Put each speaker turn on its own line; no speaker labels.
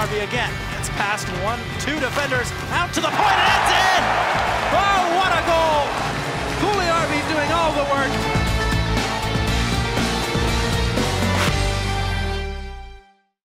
Again. It's past one, two defenders, out to the point,